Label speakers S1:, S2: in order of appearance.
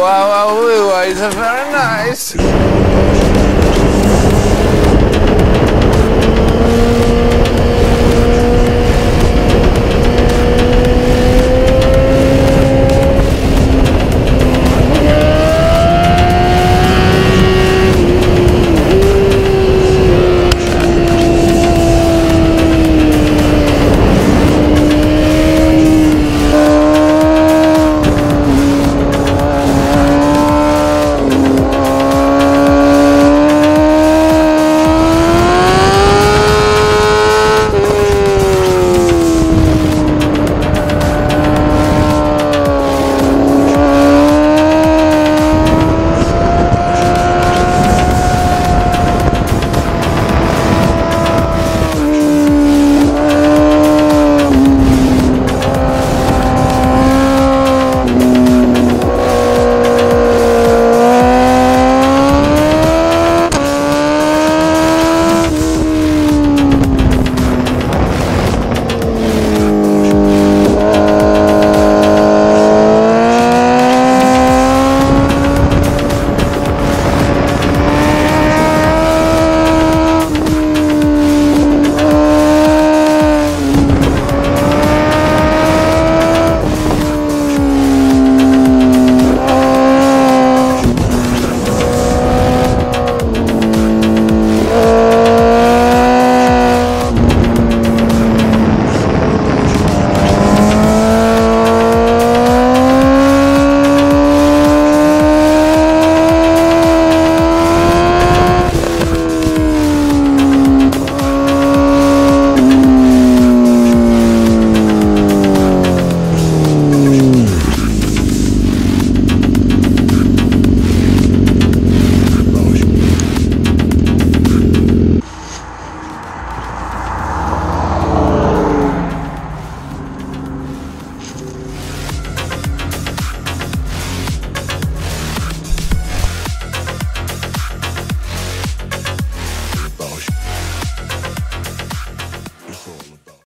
S1: wow, wow, wow, it's very nice.